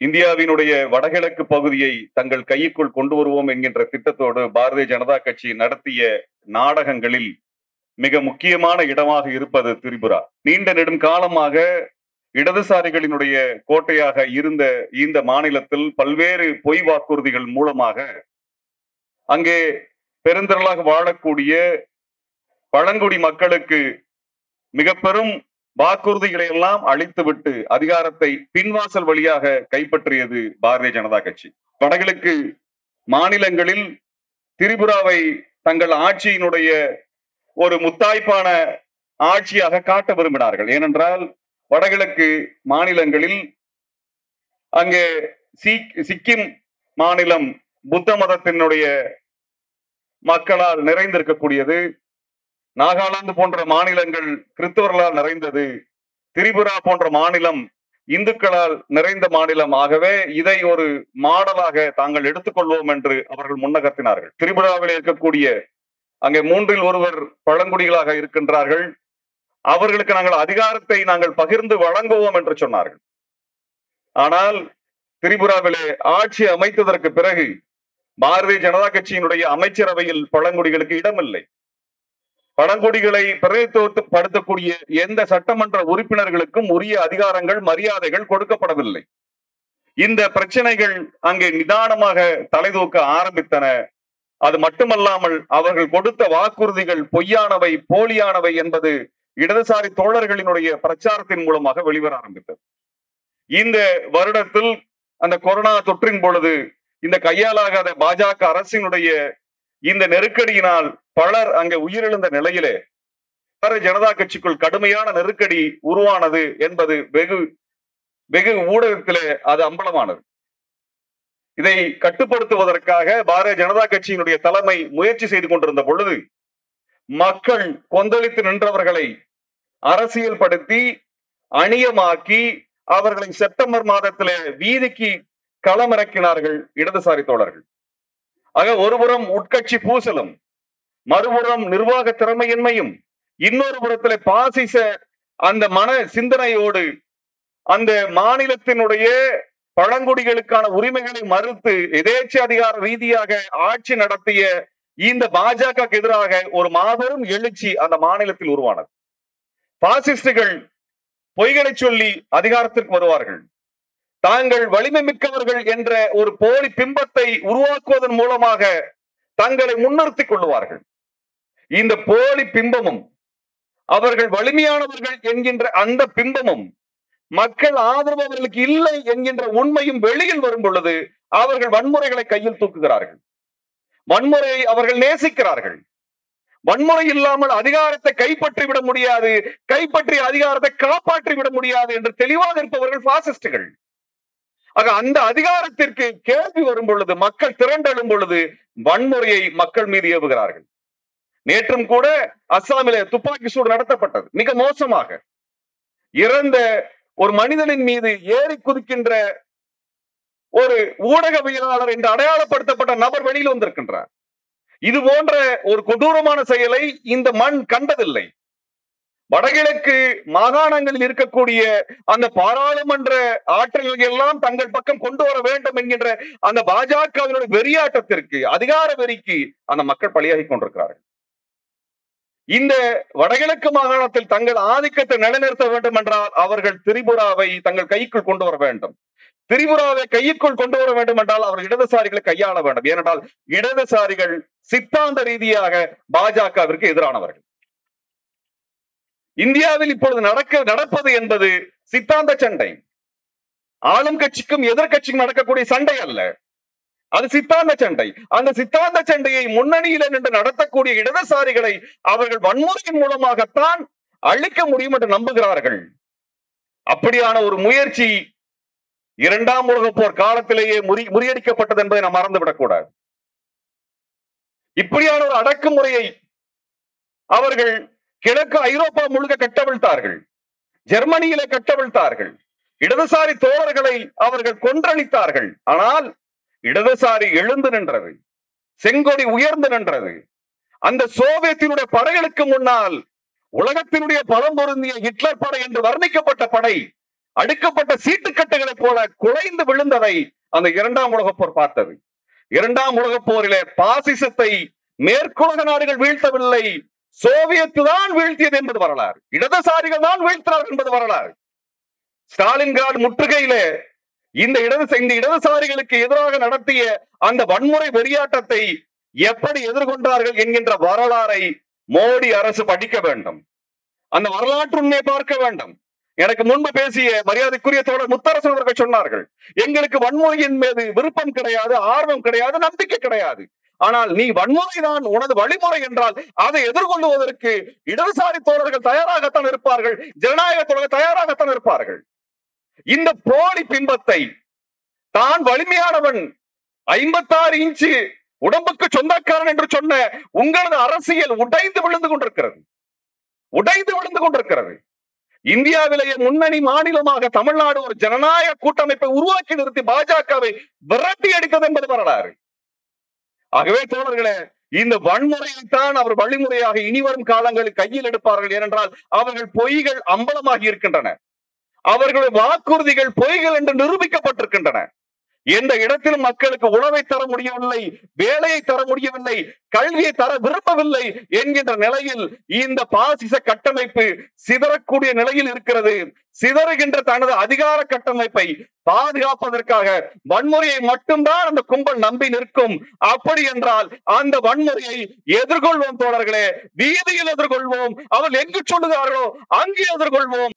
இந்தியாவினுடைய வடகிழக்கு பகுதியை தங்கள் கைக்குள் கொண்டு வருவோம் என்கின்ற திட்டத்தோடு பாரதிய ஜனதா கட்சி நடத்திய நாடகங்களில் மிக முக்கியமான இடமாக இருப்பது திரிபுரா. நீண்ட நெடும் காலமாக இடதுசாரிகளினுடைய கோட்டையாக இருந்த இந்த மாநிலத்தில் பல்வேறு பொய் வாக்குறுதிகள் மூலமாக அங்கே பெருந்திரளாக வாழக்கூடிய பழங்குடி மக்களுக்கு மிக பெரும் வாக்குறுதிகளை எல்லாம் அழித்துவிட்டு அதிகாரத்தை பின்வாசல் வழியாக கைப்பற்றியது பாரதிய ஜனதா கட்சி. வடகிழக்கு மாநிலங்களில் திரிபுராவை தங்கள் ஆட்சியினுடைய ஒரு முத்தாய்ப்பான ஆட்சியாக காட்ட விரும்பினார்கள். ஏனென்றால் வடகிழக்கு மாநிலங்களில் அங்கே சீக் சிக்கிம் மாநிலம் புத்த மதத்தினுடைய மக்களால் நிறைந்திருக்கக்கூடியது. நாகாலாந்து போன்ற மாநிலங்கள் கிறிஸ்தவர்களால் நிறைந்தது திரிபுரா போன்ற மாநிலம் இந்துக்களால் நிறைந்த மாநிலம். ஆகவே இதை ஒரு மாடலாக தாங்கள் எடுத்துக்கொள்வோம் என்று அவர்கள் முன்னகர்த்தினார்கள். திரிபுராவில் இருக்கக்கூடிய அங்கே மூன்றில் ஒருவர் பழங்குடிகளாக இருக்கின்றார்கள். அவர்களுக்கு நாங்கள் அதிகாரத்தை நாங்கள் பகிர்ந்து வழங்குவோம் என்று சொன்னார்கள். ஆனால் திரிபுராவிலே ஆட்சி அமைத்ததற்கு பிறகு பாரதிய ஜனதா கட்சியினுடைய அமைச்சரவையில் பழங்குடிகளுக்கு இடமில்லை. பழங்குடிகளை பிரதித்துவப்படுத்தக்கூடிய எந்த சட்டமன்ற உறுப்பினர்களுக்கும் உரிய அதிகாரங்கள் மரியாதைகள் கொடுக்கப்படவில்லை. இந்த பிரச்சனைகள் அங்கே நிதானமாக தலைதூக்க ஆரம்பித்தன. அது மட்டுமல்லாமல் அவர்கள் கொடுத்த வாக்குறுதிகள் பொய்யானவை போலியானவை என்பது இடதுசாரி தோழர்களினுடைய பிரச்சாரத்தின் மூலமாக வெளிவர ஆரம்பித்தது. இந்த வருடத்தில் அந்த கொரோனா தொற்றின் பொழுது இந்த கையாலாகாத பாஜக அரசினுடைய இந்த நெருக்கடியினால் பலர் அங்கே உயிரிழந்த நிலையிலே பாரதிய ஜனதா கட்சிக்குள் கடுமையான நெருக்கடி உருவானது என்பது வெகு வெகு ஊடகத்திலே அது அம்பலமானது. இதை கட்டுப்படுத்துவதற்காக பாரதிய ஜனதா கட்சியினுடைய தலைமை முயற்சி செய்து கொண்டிருந்த பொழுது மக்கள் கொந்தளித்து நின்றவர்களை அரசியல் படுத்தி அணியமாக்கி அவர்களை செப்டம்பர் மாதத்திலே வீதிக்கு களமிறக்கினார்கள் இடதுசாரி தோழர்கள். ஆக ஒருபுறம் உட்கட்சி பூசலும் மறுபுறம் நிர்வாக திறமையின்மையும் இன்னொரு புறத்துல பாசிச அந்த மன சிந்தனையோடு அந்த மாநிலத்தினுடைய பழங்குடிகளுக்கான உரிமைகளை மறுத்து எதேச்ச அதிகார ரீதியாக ஆட்சி நடத்திய இந்த பாஜக எதிராக ஒரு மாபெரும் எழுச்சி அந்த மாநிலத்தில் உருவானது. பாசிஸ்டுகள் பொய்களை சொல்லி அதிகாரத்திற்கு வருவார்கள். தாங்கள் வலிமை மிக்கவர்கள் என்ற ஒரு போலி பிம்பத்தை உருவாக்குவதன் மூலமாக தங்களை முன்னிறுத்திக் கொள்வார்கள் இந்த போலி பிம்பமும் அவர்கள் வலிமையானவர்கள் என்கின்ற அந்த பிம்பமும் மக்கள் ஆதரவு அவர்களுக்கு இல்லை என்கின்ற உண்மையும் வெளியில் வரும் பொழுது அவர்கள் வன்முறைகளை கையில் தூக்குகிறார்கள். வன்முறையை அவர்கள் நேசிக்கிறார்கள். வன்முறை இல்லாமல் அதிகாரத்தை கைப்பற்றி விட முடியாது கைப்பற்றிய அதிகாரத்தை காப்பாற்றி விட முடியாது என்று தெளிவாக இருப்பவர்கள் பாசிஸ்டுகள் ஆக அந்த அதிகாரத்திற்கு கேள்வி வரும் பொழுது மக்கள் திரண்டெழும் பொழுது வன்முறையை மக்கள் மீது ஏவுகிறார்கள். நேற்றும் கூட அஸ்ஸாமிலே துப்பாக்கி சூடு நடத்தப்பட்டது மிக மோசமாக. இறந்த ஒரு மனிதனின் மீது ஏறி குதிக்கின்ற ஒரு ஊடகவியலாளர் என்று அடையாளப்படுத்தப்பட்ட நபர் வெளியில் வந்திருக்கின்றார். இது போன்ற ஒரு கொடூரமான செயலை இந்த மண் கண்டதில்லை. வடகிழக்கு மாகாணங்களில் இருக்கக்கூடிய அந்த பாராளுமன்ற ஆற்றல்கள் எல்லாம் தங்கள் பக்கம் கொண்டு வர வேண்டும் என்கின்ற அந்த பாஜகவினுடைய வெறியாட்டத்திற்கு அதிகார வெறிக்கு அந்த மக்கள் பலியாகி கொண்டிருக்கிறார்கள். இந்த வடகிழக்கு மாகாணத்தில் தங்கள் ஆதிக்கத்தை நிலைநிறுத்த வேண்டும் என்றால் அவர்கள் திரிபுராவை தங்கள் கைக்குள் கொண்டு வர வேண்டும். திரிபுராவை கைக்குள் கொண்டு வர வேண்டும் என்றால் அவர் இடதுசாரிகளை கையாள வேண்டும். ஏனென்றால் இடதுசாரிகள் சித்தாந்த ரீதியாக பாஜகவிற்கு எதிரானவர்கள். இந்தியாவில் இப்பொழுது நடக்க நடப்பது என்பது சித்தாந்த சண்டை. ஆளும் கட்சிக்கும் எதிர்கட்சிக்கும் நடக்கக்கூடிய சண்டை அல்ல. அது சித்தாந்த சண்டை. அந்த சித்தாந்த சண்டையை முன்னணியில நின்று நடத்தக்கூடிய இடதுசாரிகளை அவர்கள் வன்முறையின் மூலமாகத்தான் அழிக்க முடியும் என்று நம்புகிறார்கள். அப்படியான ஒரு முயற்சி இரண்டாம் உலக போர் காலத்திலேயே முறி முறியடிக்கப்பட்டது என்பதை நாம் மறந்துவிடக்கூடாது. இப்படியான ஒரு அடக்குமுறையை அவர்கள் கிழக்கு ஐரோப்பா முழுக்க கட்டவிழ்த்தார்கள். ஜெர்மனியிலே கட்டவிழ்த்தார்கள். இடதுசாரி தோழர்களை அவர்கள் கொன்றளித்தார்கள் ஆனால் இடதுசாரி எழுந்து நின்றது. செங்கொடி உயர்ந்து நின்றது. அந்த சோவியத்தினுடைய படைகளுக்கு முன்னால் உலகத்தினுடைய பலம் பொருந்திய ஹிட்லர் படை என்று வர்ணிக்கப்பட்ட படை அடுக்கப்பட்ட சீட்டுக்கட்டுகளைப் போல குலைந்து விழுந்ததை அந்த இரண்டாம் உலகப் போர் பார்த்தது. இரண்டாம் உலகப் போரிலே பாசிசத்தை மேற்குலக நாடுகள் வீழ்த்தவில்லை. சோவியத்து தான் வீழ்த்தியது என்பது வரலாறு. இடதுசாரிகள் தான் வீழ்த்தினார்கள் என்பது வரலாறு. ஸ்டாலின்கிராட் முற்றுகையிலே இந்த இடது இந்த இடதுசாரிகளுக்கு எதிராக நடத்திய அந்த வன்முறை வெறியாட்டத்தை எப்படி எதிர்கொண்டார்கள் என்கின்ற வரலாறை மோடி அரசு படிக்க வேண்டும். அந்த வரலாற்று உண்மையை பார்க்க வேண்டும். எனக்கு முன்பு பேசிய மரியாதைக்குரிய தோழர் முத்தரசு அவர்கள் சொன்னார்கள் எங்களுக்கு வன்முறையின் மீது விருப்பம் கிடையாது ஆர்வம் கிடையாது நம்பிக்கை கிடையாது. ஆனால் நீ வன்முறை தான் உனது வழிமுறை என்றால் அதை எதிர்கொள்வதற்கு இடதுசாரி தோழர்கள் தயாராகத்தான் இருப்பார்கள் ஜனநாயக தோழர்கள் தயாராகத்தான் இருப்பார்கள். இந்த போலி பிம்பத்தை தான் வலிமையானவன் ஐம்பத்தாறு இன்ச்சு உடம்புக்கு சொந்தக்காரன் என்று சொன்ன உங்களது அரசியல் உடைந்து விழுந்து கொண்டிருக்கிறது. உடைந்து விழுந்து கொண்டிருக்கிறது. இந்தியாவிலேயே முன்னணி மாநிலமாக தமிழ்நாடு ஒரு ஜனநாயக கூட்டமைப்பை உருவாக்கி நிறுத்தி பாஜகவை விரட்டி அடித்தது என்பது வரலாறு. ஆகவே தோழர்களே இந்த வன்முறையைத்தான் அவர் வழிமுறையாக இனிவரும் காலங்களில் கையில் எடுப்பார்கள். ஏனென்றால் அவர்கள் பொய்கள் அம்பலமாகி இருக்கின்றன. அவர்களுடைய வாக்குறுதிகள் பொய்கள் என்று நிரூபிக்கப்பட்டிருக்கின்றன. எந்த இடத்திலும் மக்களுக்கு உணவை தர முடியவில்லை வேலையை தர முடியவில்லை கல்வியை தர விரும்பவில்லை என்கின்ற நிலையில் இந்த பாசிச கட்டமைப்பு சிதறக்கூடிய நிலையில் இருக்கிறது. சிதறுகின்ற தனது அதிகார கட்டமைப்பை பாதுகாப்பதற்காக வன்முறையை மட்டும்தான் அந்த கும்பல் நம்பி நிற்கும். அப்படி என்றால் அந்த வன்முறையை எதிர்கொள்வோம் தோழர்களே. வீதியில் எதிர்கொள்வோம். அவள் எங்கு சொல்லுகிறார்களோ அங்கே எதிர்கொள்வோம்.